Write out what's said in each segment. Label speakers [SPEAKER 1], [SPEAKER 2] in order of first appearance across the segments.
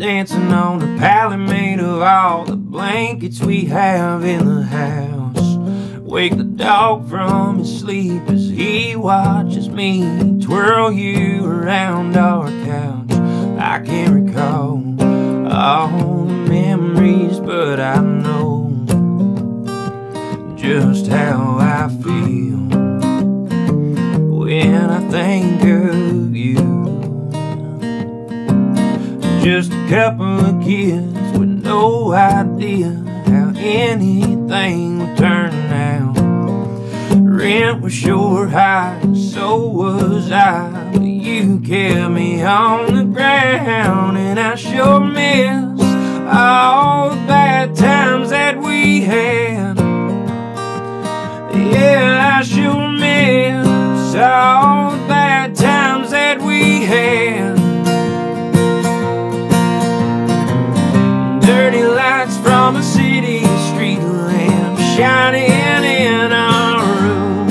[SPEAKER 1] dancing on a pallet made of all the blankets we have in the house. Wake the dog from his sleep as he watches me twirl you around our couch. I can't recall all the memories, but I know just how I feel when I think of Just a couple of kids with no idea how anything would turn out. Rent was sure high, so was I. But you kept me on the ground, and I sure miss from a city street lamp shining in our room.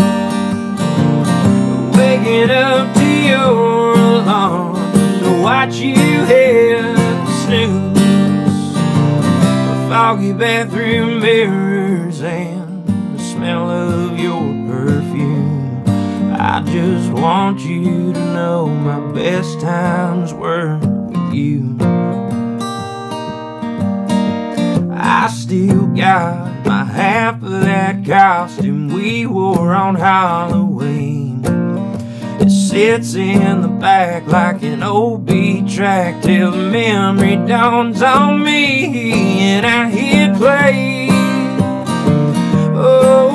[SPEAKER 1] Waking up to your alarm to watch you hit the snooze. Foggy bathroom mirrors and the smell of your perfume. I just want you to know my best times were with you. Still got my half of that costume we wore on Halloween. It sits in the back like an old beat track till the memory dawns on me and I hit play. Oh,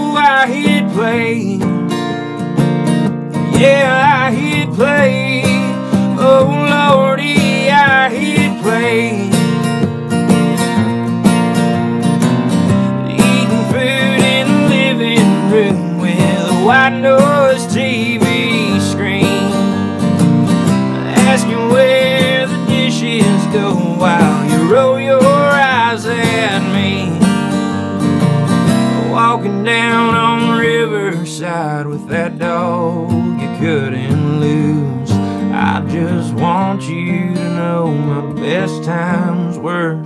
[SPEAKER 1] noise TV screen. Asking where the dishes go while you roll your eyes at me. Walking down on riverside with that dog you couldn't lose. I just want you to know my best times were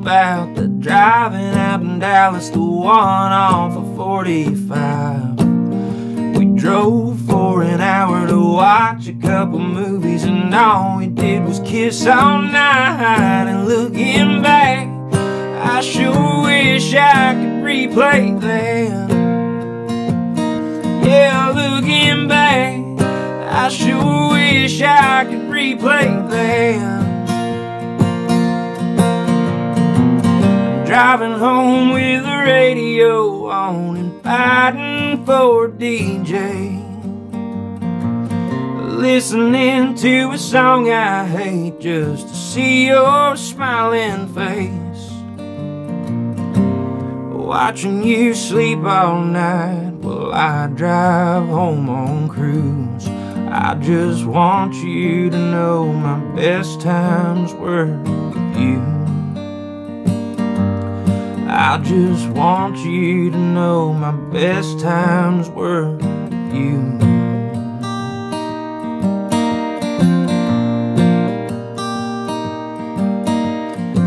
[SPEAKER 1] about the driving out in Dallas, the one off of 45. We drove for an hour to watch a couple movies, and all we did was kiss all night. And looking back, I sure wish I could replay that. Yeah, looking back, I sure wish I could replay that. Driving home with the radio on and fighting for a DJ. Listening to a song I hate just to see your smiling face. Watching you sleep all night while I drive home on cruise. I just want you to know my best times were with you. I just want you to know my best times were you.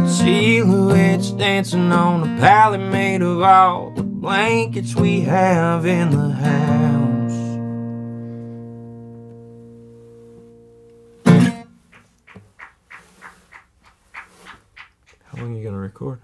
[SPEAKER 1] Silhouettes dancing on a pallet made of all the blankets we have in the house. How long are you gonna record?